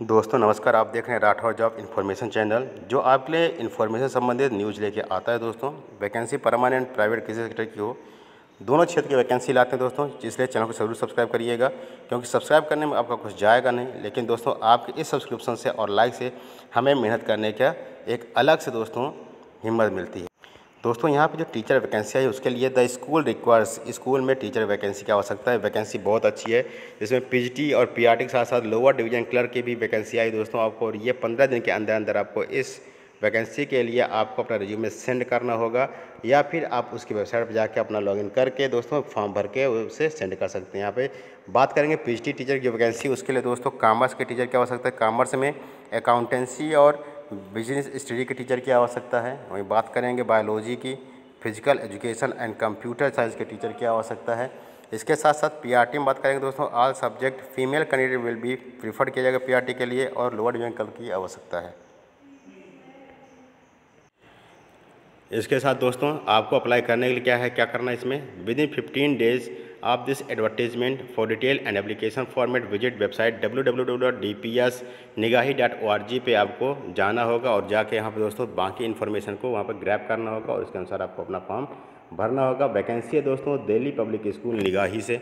दोस्तों, नमस्कार। आप देख रहे हैं राठौर जॉब इन्फॉर्मेशन चैनल, जो आपके लिए इन्फॉर्मेशन संबंधित न्यूज़ लेके आता है दोस्तों। वैकेंसी परमानेंट प्राइवेट किसी सेक्टर की हो, दोनों क्षेत्र की वैकेंसी लाते हैं दोस्तों, इसलिए चैनल को ज़रूर सब्सक्राइब करिएगा, क्योंकि सब्सक्राइब करने में आपका कुछ जाएगा नहीं। लेकिन दोस्तों, आपके इस सब्सक्रिप्शन से और लाइक से हमें मेहनत करने का एक अलग से दोस्तों, हिम्मत मिलती है। दोस्तों, यहाँ पे जो टीचर वैकेंसी है, उसके लिए द स्कूल रिक्वायर्स स्कूल में टीचर वैकेंसी की आवश्यकता है। वैकेंसी बहुत अच्छी है। जिसमें पीजीटी और पीआरटी के साथ साथ लोअर डिवीज़न क्लर्क की भी वैकेंसी आई दोस्तों आपको। और ये पंद्रह दिन के अंदर अंदर आपको इस वैकेंसी के लिए आपको अपना रिज्यूमे सेंड करना होगा। या फिर आप उसकी वेबसाइट पर जाकर अपना लॉगिन करके दोस्तों फॉर्म भर के उसे सेंड कर सकते हैं। यहाँ पे बात करेंगे पीएचडी टीचर की वैकेंसी उसके लिए दोस्तों कॉमर्स के टीचर की आवश्यकता है। कॉमर्स में अकाउंटेंसी और बिज़नेस स्टडी के टीचर की आवश्यकता है। वहीं बात करेंगे बायोलॉजी की, physical education and computer science के टीचर की आवश्यकता है। इसके साथ साथ पीआरटी में बात करेंगे दोस्तों all subject female candidate will be preferred किया जाएगा पीआरटी के लिए और लोअर डिवीज़न कल की आवश्यकता है। इसके साथ दोस्तों, आपको अप्लाई करने के लिए क्या है, क्या करना है इसमें? Within fifteen days of this advertisement for detail and application format visit website D P आपको जाना होगा और जाके यहाँ पे दोस्तों बाकी इन्फॉर्मेशन को वहाँ पर ग्रैप करना होगा और उसके अनुसार आपको अपना फॉर्म भरना होगा। वैकेंसी है दोस्तों, दिल्ली पब्लिक स्कूल निगाही से।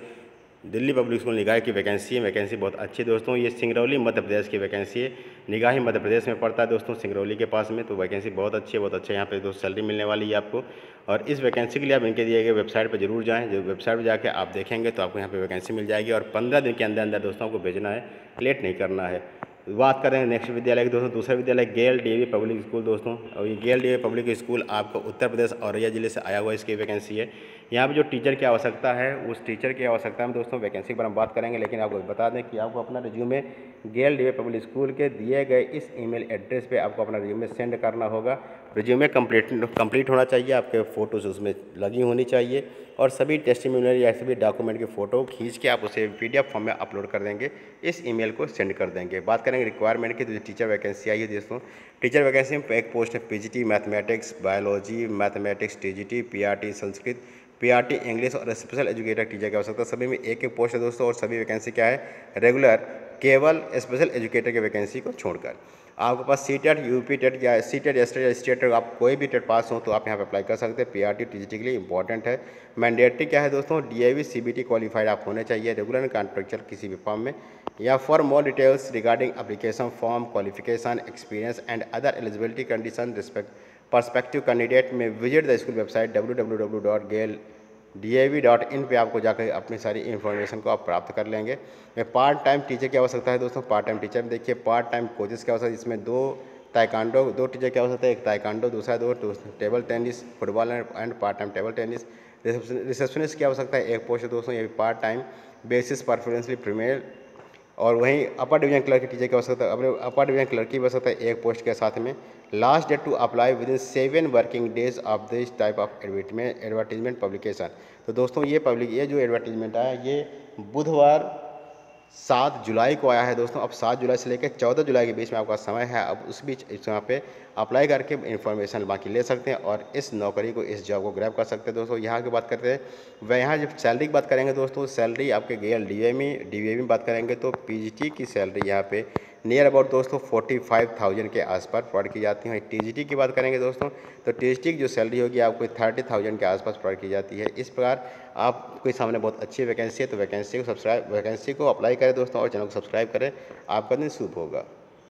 दिल्ली पब्लिक स्कूल निगाह की वैकेंसी है, वैकेंसी बहुत अच्छी दोस्तों, ये सिंगरौली मध्य प्रदेश की वैकेंसी है। निगाही मध्य प्रदेश में पड़ता है दोस्तों, सिंगरौली के पास में तो वैकेंसी बहुत अच्छी है, बहुत अच्छे यहाँ पे दोस्त सैलरी मिलने वाली है आपको। और इस वैकेंसी के लिए आप इनके दिए गए वेबसाइट पर ज़रूर जाएँ जो वेबसाइट पर जाकर आप देखेंगे तो आपको यहाँ पर वैकेंसी मिल जाएगी और पंद्रह दिन के अंदर अंदर दोस्तों को भेजना है लेट नहीं करना है। बात करें नेक्स्ट विद्यालय की दोस्तों, दूसरा विद्यालय गेल डी पब्लिक स्कूल दोस्तों। और ये गेल डी पब्लिक स्कूल आपको उत्तर प्रदेश औरैया ज़िले से आया हुआ इसकी वैकेंसी है। यहाँ पे जो टीचर की आवश्यकता है, उस टीचर की आवश्यकता में दोस्तों वैकेंसी के बारे में बात करेंगे, लेकिन आपको बता दें कि आपको अपना resume Gail D public school के दिए गए इस ईमेल एड्रेस पर आपको अपना रिज्यूमे सेंड करना होगा। रिज्यूमे कंप्लीट कंप्लीट होना चाहिए, आपके फ़ोटोज़ उसमें लगी होनी चाहिए और सभी टेस्टिम्यूनल या सभी डॉक्यूमेंट की फ़ोटो खींच के आप उसे पीडीएफ फॉर्म में अपलोड कर देंगे, इस ईमेल को सेंड कर देंगे। बात करेंगे रिक्वायरमेंट की तो टीचर वैकेंसी आई है दोस्तों। टीचर वैकेंसी में एक पोस्ट है PGT mathematics biology mathematics TGT PRT Sanskrit PRT English और स्पेशल एजुकेटर टीचर की आवश्यकता, सभी में एक एक पोस्ट है दोस्तों, और सभी वैकेंसी क्या है? रेगुलर केवल स्पेशल एजुकेटर की वैकेंसी को छोड़कर। आपके पास C TET U P TET या C TET S TET state आप कोई भी टेट पास हो तो आप यहाँ पे अप्लाई कर सकते हैं। पी आर टी टी के लिए इंपॉर्टेंट है। मैंडेटरी क्या है दोस्तों? D I V C B T qualified आप होने चाहिए रेगुलर कॉन्ट्रेक्चुअल किसी भी फॉर्म में। या for more details regarding application form qualification experience and other eligibility condition respect perspective candidate में visit the school website W W W dot Gail D पे आपको जाकर अपनी सारी इन्फॉर्मेशन को आप प्राप्त कर लेंगे। मैं पार्ट टाइम टीचर की आवश्यकता है दोस्तों। पार्ट टाइम टीचर देखिए पार्ट टाइम कोचेस की आवश्यकता है इसमें दो ताइकांडो दो टीचर की आवश्यकता है, एक ताइकांडो दूसरा दो table tennis football and part time table tennis receptionist की आवश्यकता है, एक पोस्ट दोस्तों, ये part time basis performancely premier और वहीं अपर डिवीज़न क्लर्क की टीचर की आवश्यकता अपने अपर डिवीज़न क्लर्क की आवश्यकता है एक पोस्ट के साथ में। Last date to apply within seven working days of this type of advertisement advertisement publication तो दोस्तों, ये पब्लिक ये जो एडवर्टीजमेंट आया, ये बुधवार सात जुलाई को आया है दोस्तों। अब सात जुलाई से लेकर चौदह जुलाई के बीच में आपका समय है। अब उस बीच इस यहाँ पे अप्लाई करके इन्फॉर्मेशन बाकी ले सकते हैं और इस नौकरी को, इस जॉब को ग्रैब कर सकते हैं दोस्तों। यहाँ की बात करते हैं। वह यहाँ जब सैलरी की बात करेंगे दोस्तों सैलरी आपके गए डी ए में बात करेंगे तो पीजीटी की सैलरी यहाँ पे नियर अबाउट दोस्तों फोर्टी फाइव थाउज़ेंड के आसपास प्रोवाइड की जाती है। टी जी की बात करेंगे दोस्तों तो टी जी की जो सैलरी होगी, आपको थर्टी थाउज़ेंड के आसपास प्रोवाइड की जाती है। इस प्रकार आपके सामने बहुत अच्छी वैकेंसी है तो वैकेंसी को सब्सक्राइब वैकेंसी को अप्लाई करें दोस्तों और चैनल को सब्सक्राइब करें। आपका दिन शुभ होगा।